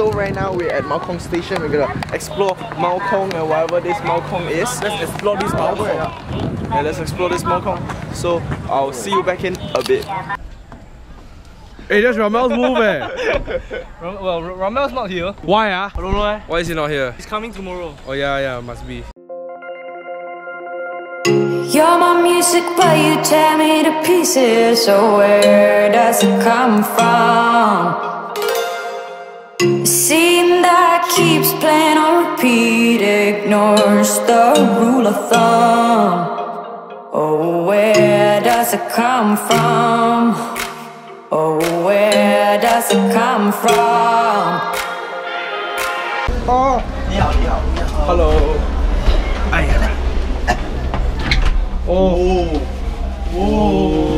right now we're at Maokong Station. We're gonna explore Maokong and whatever this Maokong is. Let's explore this Maokong. Yeah, let's explore this Maokong. So I'll see you back in a bit. Hey, that's Ramel's move eh. well, Ramel's not here. Why ah? I don't know eh. Why is he not here? He's coming tomorrow. Oh yeah, yeah, must be. You're my music, but you tear me to pieces. So where does it come from? A scene that keeps playing on repeat ignores the rule of thumb. Oh, where does it come from? Oh, where does it come from? Oh, Hello. Oh. Oh. oh.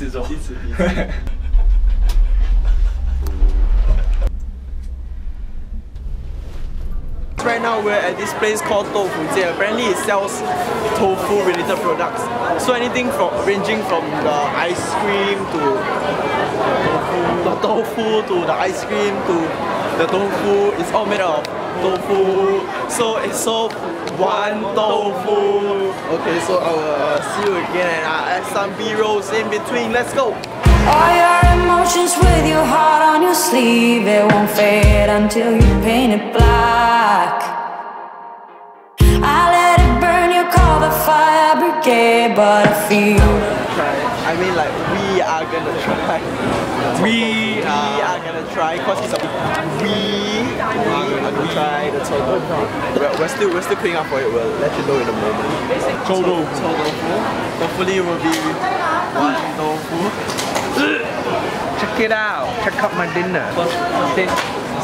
Right now we're at this place called Tofu Jie. Apparently it sells tofu related products. So anything from ranging from the ice cream to the tofu to the ice cream to the tofu. It's all made of tofu. So it's so one tofu. Okay, so I will uh, see you again and I'll add some B-rolls in between. Let's go! All your emotions with your heart on your sleeve, it won't fade until you paint it black. I let it burn, you call the fire brigade, but I feel Try. I mean like we are gonna try. We are gonna try cause it's a we we are gonna try the tofu. We're, we're still we're still cleaning up for it. We'll let you know in a moment. Tofu. Tofu. Hopefully it will be one tofu. Check it out. Check out my dinner. Stays,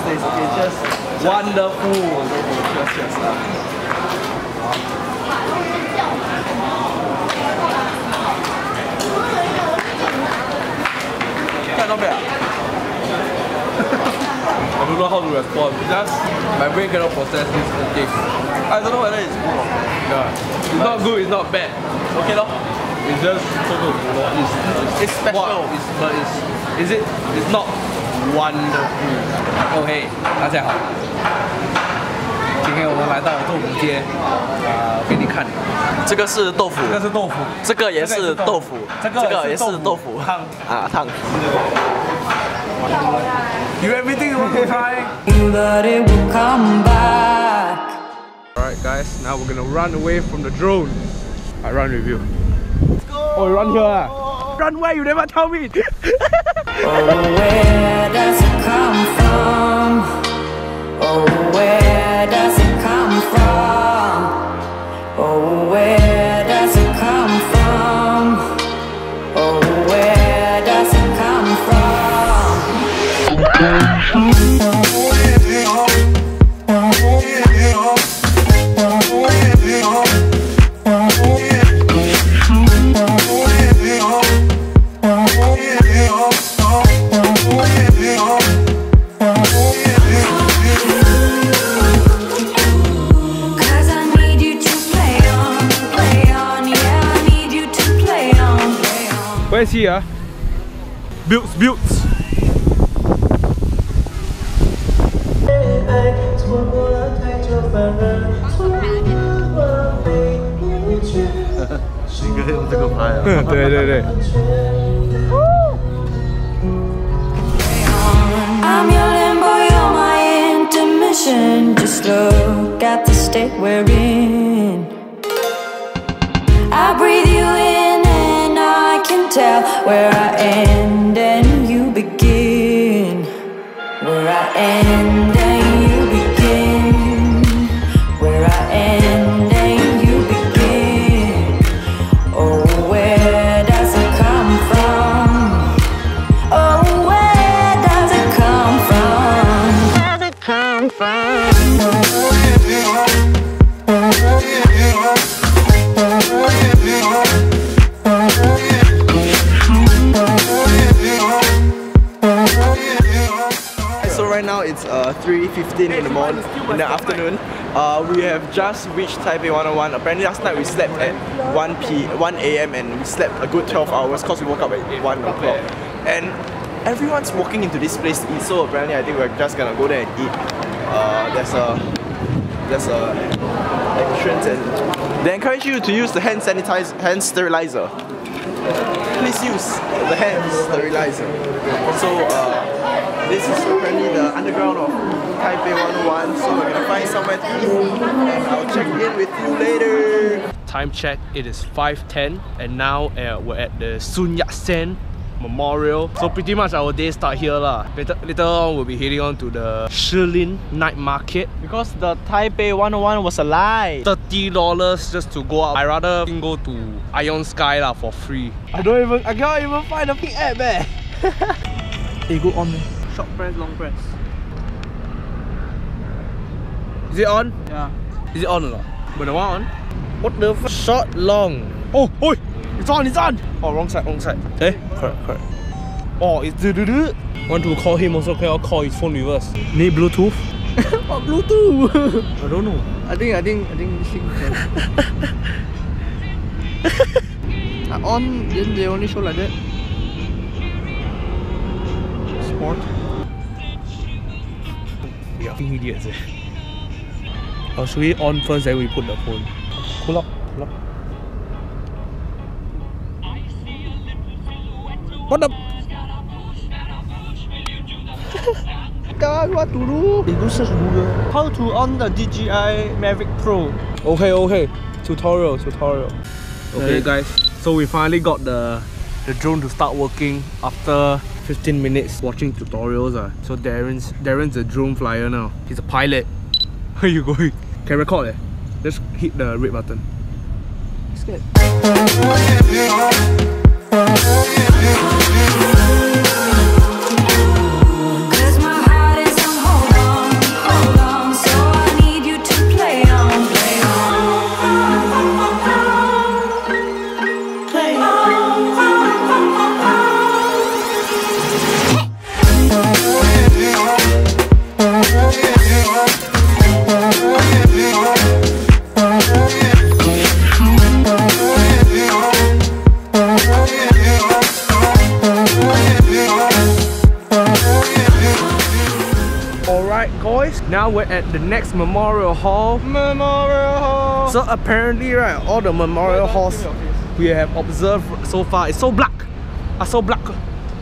stays, okay, just Wonderful. just just uh, Yeah, not bad. I don't know how to respond. Just my brain cannot process this taste. I don't know whether it's good or not. Yeah. It's not good, it's not bad. Okay, lor. It's just total. It's, It's special. What? It's, but it's, is it? It's not wonderful. Oh hey，大家好。 今天我们来到豆腐街，啊、给你看，这个是豆腐，这个是豆腐，这个也是豆腐，这个个也是豆腐啊汤。You everything try? it will come back. Alright guys, now we're gonna run away from the drone. I run with you. Oh, you run here ah? Run where? You never tell me. Oh, where does it come from? Oh, where does it Builds, builds. I'm your limbo, you're my intermission. Just look at the state we're in. I breathe you in, and I can tell where I and it's uh, 3.15 in the morning, in the afternoon. Uh, we have just reached Taipei 101. Apparently last night we slept at 1 p 1 a.m. and we slept a good 12 hours because we woke up at 1 o'clock. And everyone's walking into this place to eat, so apparently I think we're just gonna go there and eat. Uh, there's a there's a entrance and they encourage you to use the hand sanitizer, hand sterilizer. Please use the hand sterilizer. So uh, this is apparently the underground of Taipei 101. So we're gonna find somewhere to eat, and I'll check in with you later. Time check, it is 5.10 and now uh, we're at the Sun Yat-sen Memorial. So pretty much our day start here lah. Later, later on we'll be heading on to the Shilin Night Market. Because the Taipei 101 was a lie. $30 just to go out. I rather go to Ion Sky lah for free. I don't even, I can't even find the pink app eh. Hey, go on. Short press, long press. Is it on? Yeah. Is it on or not? But the one on? What the f Short, long. Oh, oh, it's on, it's on. Oh, wrong side, wrong side. Eh, correct, correct. Oh, it's do do do. Want to call him also Okay, I'll call his phone reverse. Need Bluetooth? Oh, Bluetooth. I don't know. I think, I think, I think this thing can. uh, on, then they only show like that. Sport. We are fucking idiots eh. Oh, should we on first then we put the phone? Pull up, pull up. What the? God, what to do? You go search Google. How to on the DJI Mavic Pro? Okay, okay. Tutorial, tutorial. Okay, Okay. guys. So we finally got the the drone to start working after 15 minutes watching tutorials. Uh. So Darren's Darren's a drone flyer now. He's a pilot. Where you going? Can record eh? Just hit the red button. Scared. Cause Alright guys, now we're at the next Memorial Hall. Memorial Hall. So apparently right, all the memorial halls we have observed so far is so black. Are so black.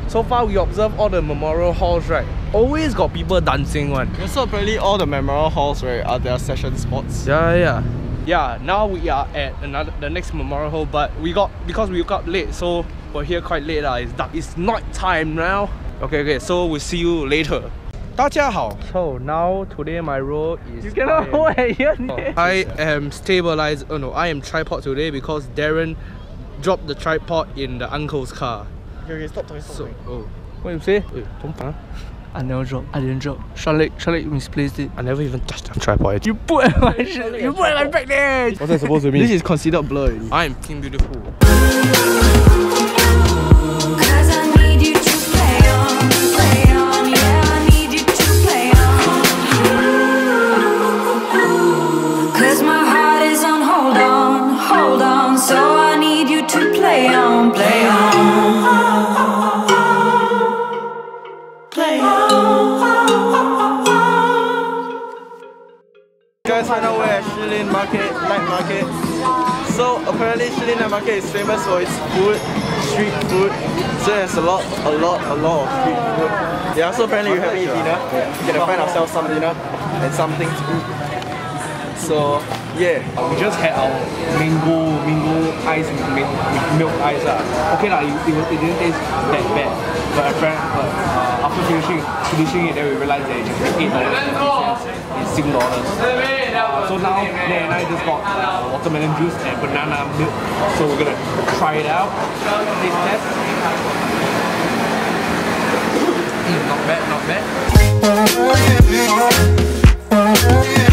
So far we observe all the memorial halls right. Always got people dancing one. Yeah, so apparently all the memorial halls right are their session spots. Yeah, yeah. Yeah, now we are at another the next memorial hall, but we got because we woke up late, so we're here quite late. lah. It's dark. It's night time now. Okay, okay, so we'll see you later. 大家好. So now today my role is You cannot I am- hold at your I am stabilized. Oh no, I am tripod today because Darren dropped the tripod in the uncle's car. Okay, okay, stop talking, stop So, talking. oh, what you say? Wait, don't huh? I never drop. I didn't drop. Charlotte, Charlotte misplaced it. I never even touched the tripod. You put at my shirt. You put at my back there. What's that supposed to mean? This is considered blur. already. I am King Beautiful. Market, night market. So apparently Shilin Night Market is famous for its food, street food. So there's a lot, a lot, a lot of street food. Yeah, so apparently we're having dinner. We're gonna find ourselves some dinner and something to eat. So yeah, We just had our mango mango ice with, mi- with milk ice lah. Okay lah, it, it, it didn't taste that bad. But, apparent, but uh, finishing finishing it, then we realized that it's in Sing dollars. So now Dan and I just got uh, watermelon juice and banana milk. So we're gonna try it out. Mm, not bad, not bad.